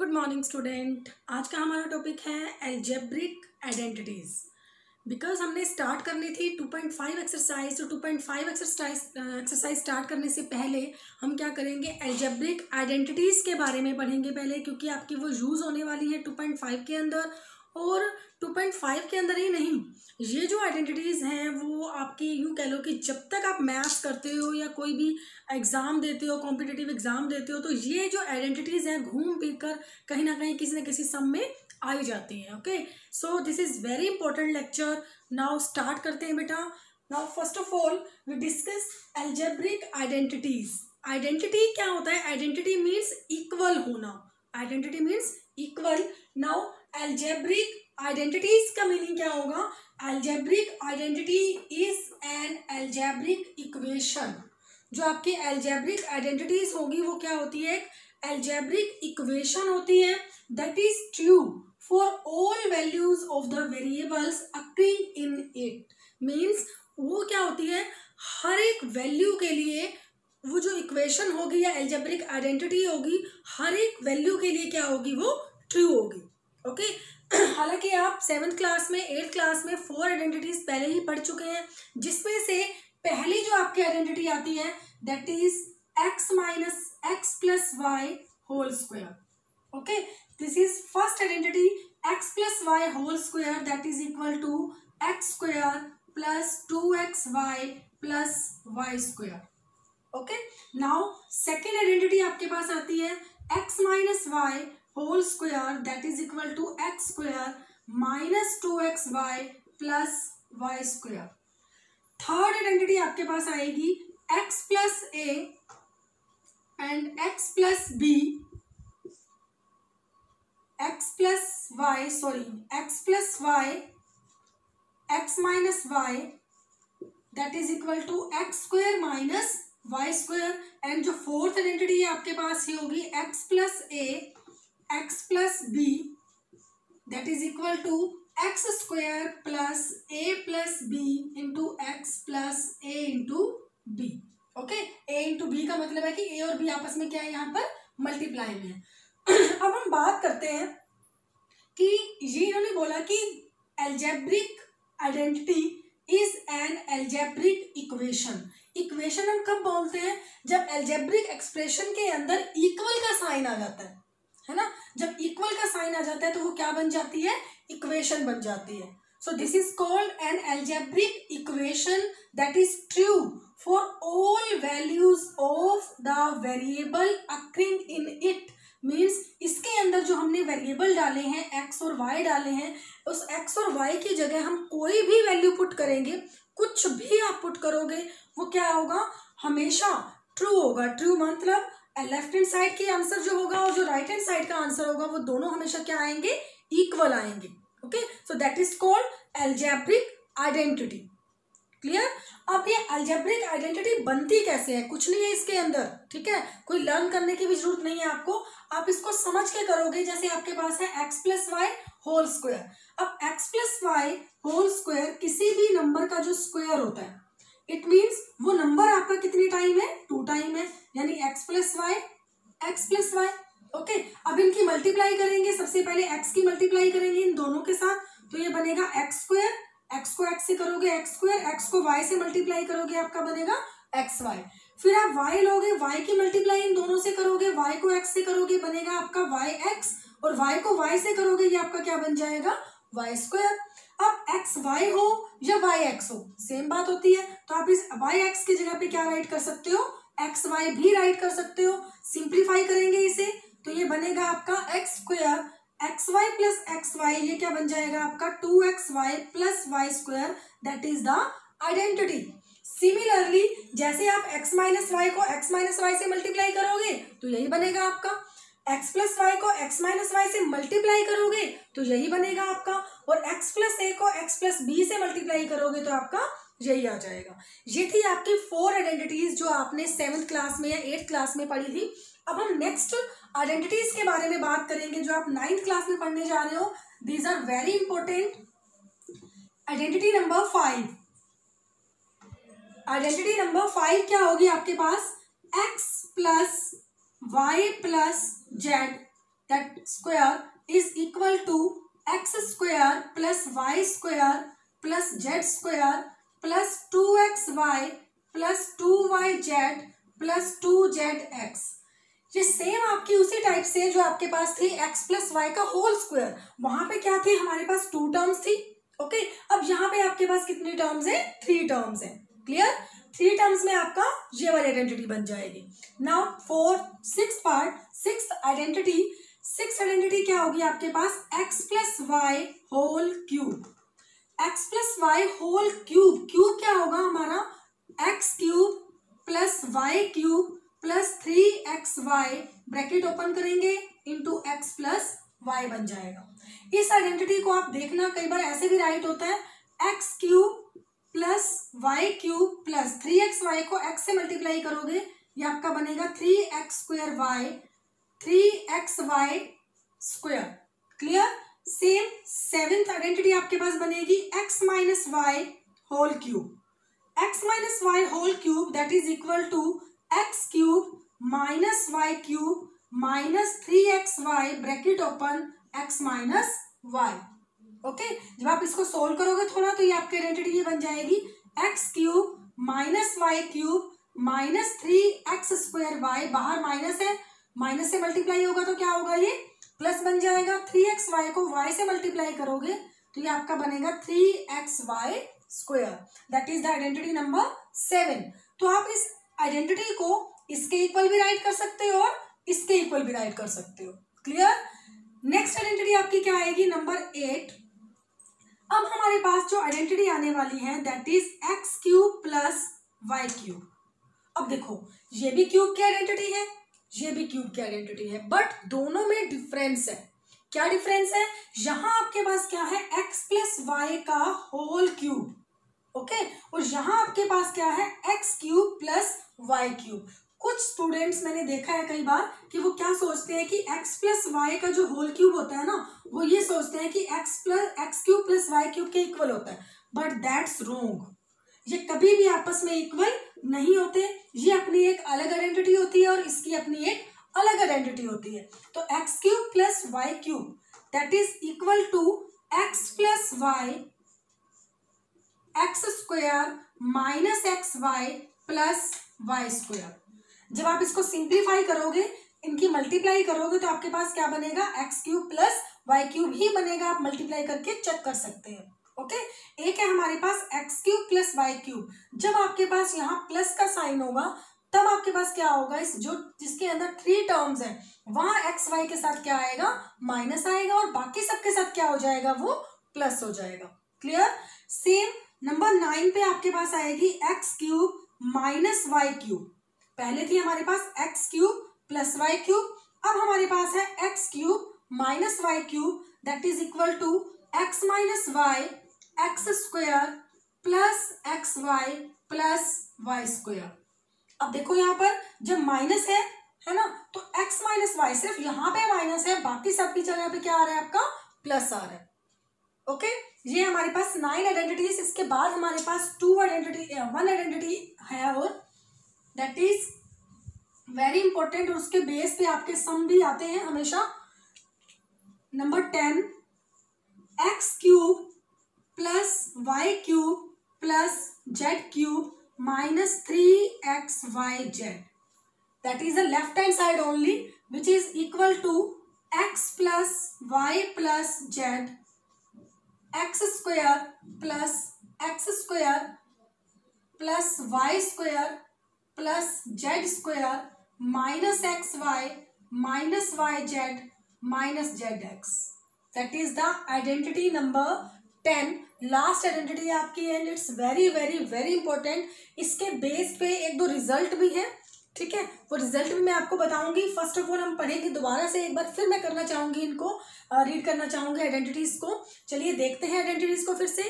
Good morning student आज का हमारा टॉपिक है एल्जेब्रिक आइडेंटिटीज़ बिकॉज़ हमने स्टार्ट करनी थी 2.5 एक्सरसाइज तो 2.5 एक्सरसाइज एक्सरसाइज स्टार्ट करने से पहले हम क्या करेंगे? एल्जेब्रिक आइडेंटिटीज़ के बारे में पढ़ेंगे पहले, क्योंकि आपकी वो यूज़ होने वाली है 2.5 के अंदर और 2.5 के अंदर ही नहीं। ये जो आइडेंटिटीज़ हैं, वो आपकी यूँ कह लो कि जब तक आप मैथ्स करते हो या कोई भी एग्ज़ाम देते हो कॉम्पिटिटिव एग्ज़ाम देते हो तो ये जो आइडेंटिटीज़ हैं, घूम फिर कर कहीं ना कहीं किसी न किसी सम में आई जाती हैं okay so this is very important lecture now start करते हैं बेटा। Now first of all we discuss algebraic identities identity क्या होता है? आइडेंटिटी मीन्स इक्वल होना। Identity means equal now algebraic identities का मीनिंग क्या होगा? Algebraic identity is an algebraic equation जो आपकी एल्जेब्रिक आइडेंटिटीज होगी, वो क्या होती है? एक एल्जेब्रिक इक्वेशन होती है। That is true for all values of the variables occurring in it means वो क्या होती है? हर एक वैल्यू के लिए वो जो इक्वेशन होगी या एल्जेब्रिक आइडेंटिटी होगी, हर एक वैल्यू के लिए क्या होगी? वो ट्रू होगी। ओके? हालाँकि आप सेवन्थ क्लास में एट्थ क्लास में फोर आइडेंटिटीज पहले ही पढ़ चुके हैं, जिसमें से पहली जो आपकी आइडेंटिटी आती है that is x minus x plus y whole square okay? This is first identity x plus y whole square that is equal to x square plus two x y plus y square okay? Now second identity आपके पास आती है x minus y whole square that is equal to x square minus two x y plus y square third identity आपके पास आएगी x plus a and x plus b x plus y sorry x plus y x minus y that is equal to x square minus y square and जो fourth identity है आपके पास ही होगी x plus a x plus b that is equal to x square plus a plus b into x plus a into b okay a into b का मतलब है कि ए और बी आपस में क्या है? यहाँ पर मल्टीप्लाई में है। अब हम बात करते हैं कि ये इन्होंने बोला कि algebraic identity is an algebraic equation equation हम कब बोलते हैं? जब एल्जेब्रिक एक्सप्रेशन के अंदर इक्वल का साइन आ जाता है। है ना? जब इक्वल का साइन आ जाता है तो वो क्या बन जाती है? इक्वेशन बन जाती है। So this is called an algebraic equation that is true for all values of the variable occurring in it means इसके अंदर जो हमने वेरिएबल डाले हैं एक्स और वाई डाले हैं, उस एक्स और वाई की जगह हम कोई भी वैल्यू पुट करेंगे, कुछ भी आप पुट करोगे, वो क्या होगा? हमेशा ट्रू होगा। ट्रू मतलब लेफ़्ट हैंड साइड की आंसर जो होगा और जो राइट हैंड साइड का आंसर होगा, वो दोनों हमेशा क्या आएँगे? इक्वल आएँगे. Okay so that is called algebraic identity clear अब ये अल्जेब्रिक आइडेंटिटी बनती कैसे है? कुछ नहीं है इसके अंदर. ठीक है? कोई लर्न करने की भी ज़रूरत नहीं है आपको. आप इसको समझ के करोगे, जैसे आपके पास है x plus y whole square अब x plus y whole square किसी भी नंबर का जो स्क्वायर होता है इट मीन्स वो नंबर आपका कितनी टाइम है? टू टाइम है। यानी x plus y x plus y okay अब इनकी मल्टीप्लाई करेंगे। सबसे पहले एक्स की मल्टीप्लाई करेंगे इन दोनों के साथ। तो ये बनेगा एक्स स्क्वायर एक्स को एक्स से करोगे एक्स स्क्वायर एक्स को वाई से मल्टीप्लाई करोगे आपका बनेगा एक्स वाई फिर आप वाई लोगे। वाई की मल्टीप्लाई इन दोनों से करोगे। वाई को एक्स से करोगे, बनेगा आपका वाई एक्स और वाई को वाई से करोगे, ये आपका क्या बन जाएगा? वाई स्क्वायर अब एक्स वाई हो या वाई एक्स हो सेम बात होती है। तो आप इस वाई एक्स की जगह पे क्या राइट कर सकते हो? एक्स वाई भी राइट कर सकते हो। सिंप्लीफाई करेंगे इसे। तो ये बनेगा आपका x square x y plus x y ये क्या बन जाएगा आपका? Two x y plus y square that is the identity similarly जैसे आप x माइनस वाई को x माइनस वाई से मल्टीप्लाई करोगे तो यही बनेगा आपका। X प्लस वाई को x माइनस वाई से मल्टीप्लाई करोगे तो यही बनेगा आपका। और x प्लस ए को x प्लस बी से मल्टीप्लाई करोगे तो आपका यही आ जाएगा। ये थी आपकी फोर आइडेंटिटीज जो आपने सेवन्थ क्लास में या एट्थ क्लास में पढ़ी थी। अब हम नेक्स्ट आइडेंटिटीज के बारे में बात करेंगे, जो आप नाइन्थ क्लास में पढ़ने जा रहे हो। These are very important identity number five identity number five क्या होगी आपके पास? X plus y plus equal to x square plus y square plus z square plus two x y plus two y z plus two z x ये same आपकी उसी type से जो आपके पास थी एक्स प्लस वाई का whole square वहाँ पे क्या थी? हमारे पास टू टर्म्स थी ओके अब यहाँ पे आपके पास कितनी टर्म्स है? थ्री टर्म्स है. क्लियर थ्री टर्म्स में आपका ये वाली आइडेंटिटी बन जाएगी। Now four six part six identity six identity क्या होगी आपके पास? X plus y whole cube x plus y whole cube cube क्या होगा हमारा? X cube plus y cube plus three x y bracket open करेंगे into x plus y बन जाएगा। इस आइडेंटिटी को आप देखना, कई बार ऐसे भी राइट होता है x cube plus y cube plus three x y को एक्स से मल्टीप्लाई करोगे, ये आपका बनेगा three x square y, three x y square. Clear? Same, seventh identity आपके पास बनेगी x minus y whole cube. X minus y whole cube that is equal to x cube minus y cube minus three x y bracket open x minus y. Okay? जब आप इसको solve करोगे थोड़ा तो ये आपकी आइडेंटिटी ये बन जाएगी। X cube minus y cube minus three x square y बाहर माइनस है। माइनस से मल्टीप्लाई होगा तो क्या होगा ये? प्लस बन जाएगा। थ्री एक्स वाई को वाई से मल्टीप्लाई करोगे तो ये आपका बनेगा three x y square that is the identity number seven तो आप इस आइडेंटिटी को इसके इक्वल भी राइट कर सकते हो और इसके इक्वल भी राइट कर सकते हो। क्लियर नेक्स्ट आइडेंटिटी आपकी क्या आएगी? नंबर एट हमारे पास जो आइडेंटिटी आने वाली है that is x cube plus y cube अब देखो, ये भी क्यूब की आइडेंटिटी है, ये भी क्यूब की आइडेंटिटी है बट दोनों में डिफरेंस है. क्या डिफरेंस है? यहाँ आपके पास क्या है? एक्स प्लस वाई का होल क्यूब ओके और यहाँ आपके पास क्या है? X cube plus y cube कुछ स्टूडेंट्स मैंने देखा है कई बार कि वो क्या सोचते हैं कि x प्लस वाई का जो होल क्यूब होता है ना, वो ये सोचते हैं कि x plus x cube plus y cube के इक्वल होता है। बट दैट्स रोंग ये कभी भी आपस में इक्वल नहीं होते। ये अपनी एक अलग आइडेंटिटी होती है और इसकी अपनी एक अलग आइडेंटिटी होती है। तो x cube plus y cube that is equal to x plus y x square minus x y plus y square जब आप इसको सिंप्लीफाई करोगे, इनकी मल्टीप्लाई करोगे तो आपके पास क्या बनेगा? X cube plus y cube ही बनेगा। आप मल्टीप्लाई करके चेक कर सकते हैं। ओके एक है हमारे पास x cube plus y cube जब आपके पास यहाँ प्लस का साइन होगा, तब आपके पास क्या होगा इस जो, जिसके अंदर थ्री टर्म्स है, वहाँ एक्स वाई के साथ क्या आएगा? माइनस आएगा और बाकी सबके साथ क्या हो जाएगा? वो प्लस हो जाएगा। क्लियर सेम नंबर नाइन पे आपके पास आएगी x cube minus y cube पहले थी हमारे पास x cube plus y cube अब हमारे पास है x cube minus y cube that is equal to x minus y x square plus x y plus y square अब देखो यहाँ पर जब माइनस है है ना तो x माइनस वाई सिर्फ़ यहाँ पे माइनस है, बाकी सबकी जगह पे क्या आ रहा है आपका? प्लस आ रहा है। ओके ये हमारे पास नाइन आइडेंटिटीज इसके बाद हमारे पास टू आइडेंटिटी वन आइडेंटिटी है और दैट इज़ वेरी इंपॉर्टेंट उसके बेस पे आपके सम भी आते हैं हमेशा। Number ten x cube plus y cube plus z cube minus three x y z that is the left hand side only which is equal to x plus y plus z x square plus x square plus y square plus z square minus x y minus y z minus z x that is the identity number ten last identity आपकी and it's very very very important इसके base पे एक दो result भी है, ठीक है? वो रिज़ल्ट भी मैं आपको बताऊँगी. फ़र्स्ट ऑफ़ ऑल हम पढ़ेंगे दोबारा से एक बार, फिर मैं करना चाहूँगी इनको रीड करना चाहूँगी आइडेंटिटीज को. चलिए देखते हैं आइडेंटिटीज को फिर से.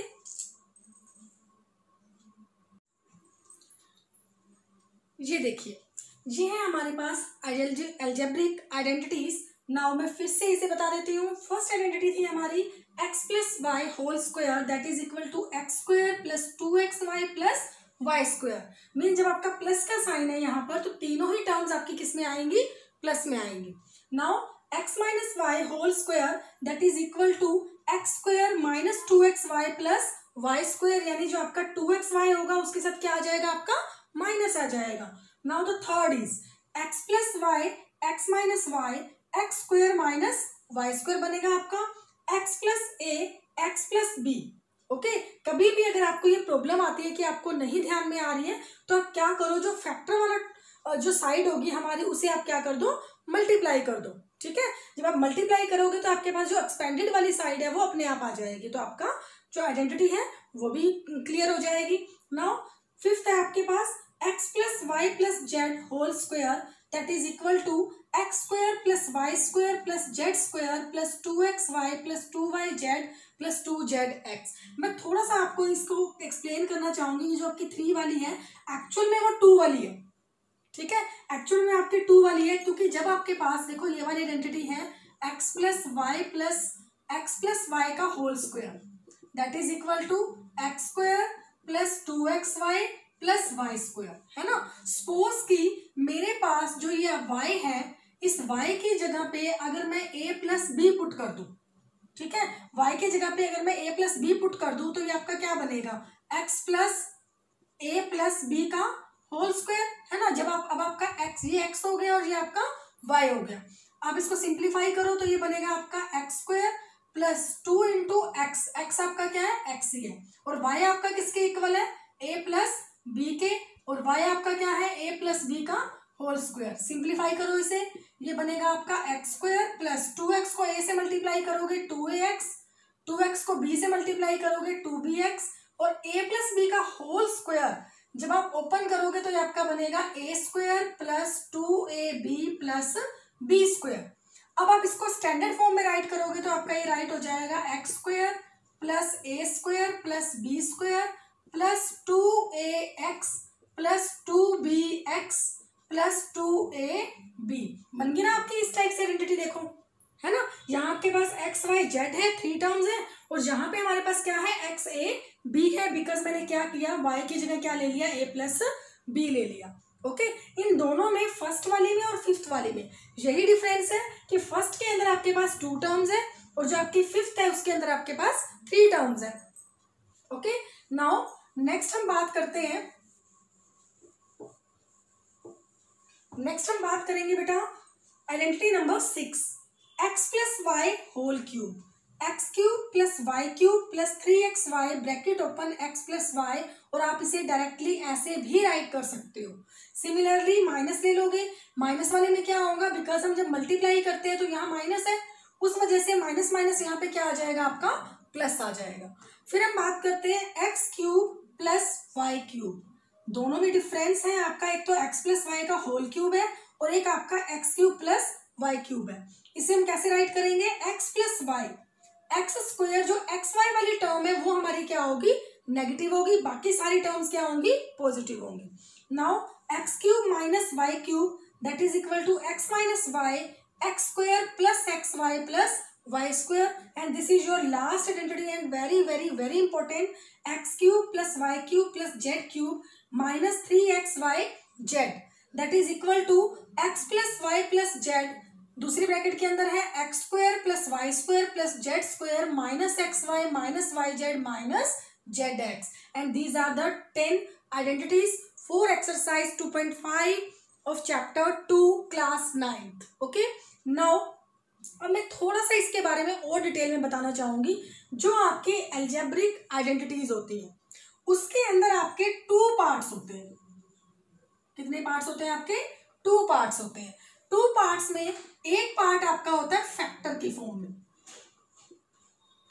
ये देखिए, ये है हमारे पास एल्जेब्रिक आइडेंटिटीज नाउ मैं फिर से इसे बता देती हूँ। फ़र्स्ट आइडेंटिटी थी हमारी x plus y whole square that is equal to x square plus two x y plus y square mean जब आपका प्लस का साइन है यहाँ पर तो तीनों ही टर्म्स आपकी किसमें आएँगी? प्लस में आएँगी। Now x minus y whole square that is equal to x square minus two x y plus y square यानी जो आपका टू एक्स वाई होगा, उसके साथ क्या आ जाएगा आपका? माइनस आ जाएगा। Now the third is x plus y x minus y x square minus y square बनेगा आपका। X plus a x plus b okay कभी भी अगर आपको ये प्रॉब्लम आती है कि आपको नहीं ध्यान में आ रही है तो आप क्या करो, जो फैक्टर वाला जो साइड होगी हमारी, उसे आप क्या कर दो मल्टीप्लाई कर दो, ठीक है? जब आप मल्टीप्लाई करोगे तो आपके पास जो एक्सपेंडेड वाली साइड है, वो अपने आप आ जाएगी। तो आपका जो आइडेंटिटी है, वो भी क्लियर हो जाएगी। नाउ फिफ्थ है आपके पास x plus y plus z whole square that is equal to x square plus y square plus z square plus two x y plus two y z plus two z x मैं थोड़ा सा आपको इसको explain करना चाहूँगी जो आपकी three वाली है एक्चुअल में वो टू वाली है। ठीक है? एक्चुअल में आपकी टू वाली है, क्योंकि जब आपके पास देखो, ये वाली आइडेंटिटी है x plus y plus x plus y का whole square that is equal to x square plus two x y plus y square, है ना? सपोज़ कि मेरे पास जो ये वाई है, इस वाई की जगह पे अगर मैं ए प्लस बी पुट कर दू, ठीक है? वाई की जगह पे अगर मैं ए प्लस बी पुट कर दू तो ये आपका क्या बनेगा? X plus a plus b का होल स्क्वायर है ना? जब आप, अब आपका एक्स ये एक्स हो गया और ये आपका वाई हो गया। आप इसको सिंप्लीफाई करो तो ये बनेगा आपका x square plus two into x x आपका क्या है? एक्स ही है। और वाई आपका किसके इक्वल है? ए प्लस बी के। और वाई आपका क्या है? ए प्लस बी का होल स्क्वायर सिंप्लीफाई करो इसे। ये बनेगा आपका x square plus two x को ए से मल्टीप्लाई करोगे two a x two x को बी से मल्टीप्लाई करोगे टू बी एक्स और ए प्लस बी का होल स्क्वायर जब आप ओपन करोगे तो ये आपका बनेगा a square plus two a b plus b square अब आप इसको स्टैंडर्ड फॉर्म में राइट करोगे तो आपका ये राइट हो जाएगा x square plus a square plus b square plus two a x plus two b x plus two a b बन गई ना आपकी इस टाइप से आइडेंटिटी देखो, है ना? यहाँ आपके पास एक्स वाई जेड है थ्री टर्म्स है, और यहाँ पे हमारे पास क्या है? एक्स ए बी है बिकॉज़ मैंने क्या किया? वाई की जगह क्या ले लिया? ए प्लस बी ले लिया। ओके इन दोनों में फ़र्स्ट वाले में और फिफ्थ वाले में। यही डिफरेंस है कि फ़र्स्ट के अंदर आपके पास टू टर्म्स है और जो आपकी फिफ्थ है, उसके अंदर आपके पास थ्री टर्म्स है। ओके नाउ नेक्स्ट हम बात करते हैं। नेक्स्ट हम बात करेंगे बेटा identity number six x plus y whole cube x cube plus y cube plus three x y bracket open x plus y और आप इसे डायरेक्टली ऐसे भी राइट कर सकते हो। सिमिलरली माइनस ले लोगे। माइनस वाले में क्या होगा? बिकॉज़ हम जब मल्टीप्लाई करते हैं तो यहाँ माइनस है। उस वजह से माइनस माइनस यहाँ पे क्या आ जाएगा? आपका प्लस आ जाएगा। फिर हम बात करते हैं x cube plus y cube दोनों में डिफरेंस है आपका। एक तो एक्स प्लस वाई का होल क्यूब है और एक आपका x cube plus y cube है। इसे हम कैसे राइट करेंगे? X plus y x square जो एक्स वाई वाली टर्म है, वो हमारी क्या होगी? नेगेटिव होगी, बाकी सारी टर्म्स क्या होंगी? पॉजिटिव होंगी। Now x cube minus y cube that is equal to x minus y x square plus x y plus y square and this is your last identity and very very very important x cube plus y cube plus z cube minus three x y z that is equal to x plus y plus z दूसरी bracket के अंदर है y square plus z square minus x y minus y z minus z x and these are the ten identities for exercise two point five of chapter two class ninth okay now अब मैं थोड़ा सा इसके बारे में और detail में बताना चाहूँगी, जो आपके एल्जेब्रिक आइडेंटिटीज होती है। उसके अंदर आपके टू पार्ट्स होते हैं। कितने पार्ट्स होते हैं आपके? टू पार्ट्स होते हैं। टू पार्ट्स में एक पार्ट आपका होता है फैक्टर के फॉर्म में।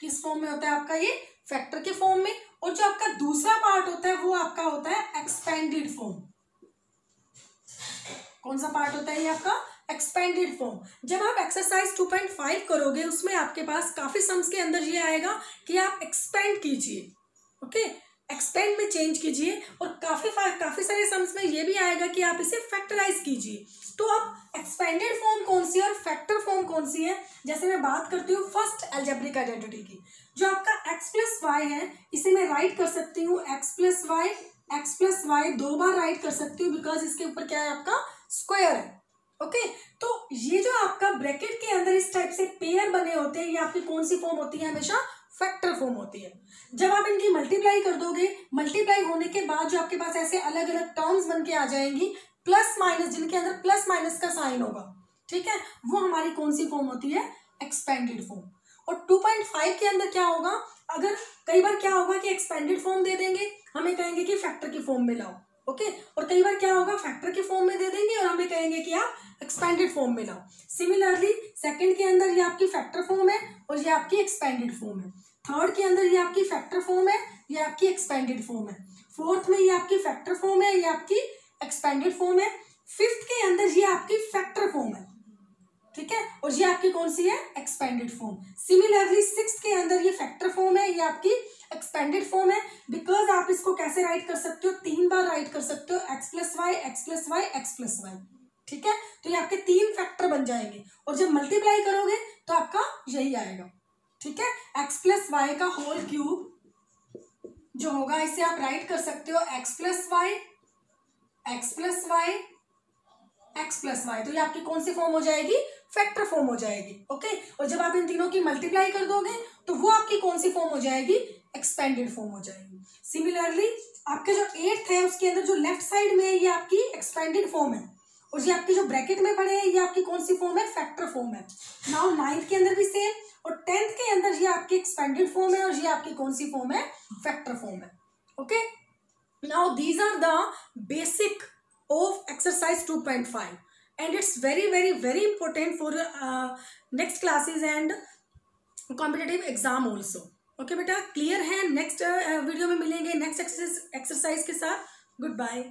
किस फॉर्म में होता है आपका ये? फैक्टर के फॉर्म में। और जो आपका दूसरा पार्ट होता है, वो आपका होता है एक्सपेंडेड फॉर्म कौन सा पार्ट होता है ये आपका? एक्सपेंडेड फॉर्म जब आप एक्सरसाइज 2.5 करोगे, उसमें आपके पास काफ़ी सम्स के अंदर ये आएगा कि आप एक्सपेंड कीजिए। ओके एक्सपेंड में चेंज कीजिए और काफ़ी काफ़ी सारे सम्स में ये भी आएगा कि आप इसे फैक्टराइज कीजिए। तो अब एक्सपेंडेड फॉर्म कौन सी है और फैक्टर फॉर्म कौन सी है? जैसे मैं बात करती हूँ फ़र्स्ट एल्जेब्रिक आइडेंटिटी की। जो आपका एक्स प्लस वाई है, इसे मैं राइट कर सकती हूँ x plus y x plus y दो बार राइट कर सकती हूँ बिकॉज़ इसके ऊपर क्या है आपका? स्क्वायर है। ओके तो ये जो आपका ब्रैकेट के अंदर इस टाइप से पेयर बने होते हैं ये आपकी कौन सी फॉर्म होती है हमेशा? फैक्टर फॉर्म होती है। जब आप इनकी मल्टीप्लाई कर दोगे मल्टीप्लाई होने के बाद जो आपके पास ऐसे अलग अलग टर्म्स बन के आ जाएँगी प्लस माइनस जिनके अंदर प्लस माइनस का साइन होगा, ठीक है? वो हमारी कौन सी फॉर्म होती है? एक्सपेंडेड फॉर्म और 2.5 के अंदर क्या होगा? अगर कई बार क्या होगा कि एक्सपेंडेड फॉर्म दे देंगे, हमें कहेंगे कि फैक्टर की फॉर्म में लाओ। ओके? और कई बार क्या होगा फैक्टर के फॉर्म में दे देंगे और हमें कहेंगे कि आप एक्सपेंडेड फॉर्म में लाओ। सिमिलरली सेकंड के अंदर ये आपकी फैक्टर फॉर्म है और ये आपकी एक्सपेंडेड फॉर्म है। थर्ड के अंदर ये आपकी फैक्टर फॉर्म है, ये आपकी एक्सपेंडेड फॉर्म है। फोर्थ में ये आपकी फैक्टर फॉर्म है, ये आपकी एक्सपेंडेड फॉर्म है। फिफ्थ के अंदर ये आपकी फैक्टर फॉर्म है। ठीक है? और ये आपकी कौन सी है? एक्सपेंडेड फॉर्म सिमिलरली सिक्स के अंदर ये फैक्टर फॉर्म है, ये आपकी एक्सपेंडेड फॉर्म है। बिकॉज़ आप इसको कैसे राइट कर सकते हो? तीन बार राइट कर सकते हो। X plus y x plus y x plus y ठीक है? तो ये आपके तीन फैक्टर बन जाएँगे। और जब मल्टीप्लाई करोगे तो आपका यही आएगा। ठीक है? एक्स प्लस वाई का होल क्यूब जो होगा, इसे आप राइट कर सकते हो। X plus y x plus y x plus y तो ये आपकी कौन सी फॉर्म हो जाएगी? फैक्टर फॉर्म हो जाएगी ओके और जब आप इन तीनों की मल्टीप्लाई कर दोगे तो वो आपकी कौन सी फॉर्म हो जाएगी? एक्सपेंडेड फॉर्म हो जाएगी। सिमिलरली आपके जो एट्थ है, उसके अंदर जो लेफ़्ट साइड में ये आपकी एक्सपेंडेड फॉर्म है। और ये आपकी जो ब्रैकेट में पड़े हैं, ये आपकी कौन सी फॉर्म है? फैक्टर फॉर्म है। नाउ नाइन्थ के अंदर भी सेम और टेंथ के अंदर ये आपकी एक्सपेंडेड फॉर्म है और ये आपकी कौन सी फॉर्म है? फैक्टर फॉर्म है। Okay now these are the basic of exercise 2.5 and it's very very very important for uh, next classes and competitive exam also okay बेटा? क्लियर है? नेक्स्ट वीडियो में मिलेंगे. नेक्स्ट एक्सरसाइज के साथ. Good bye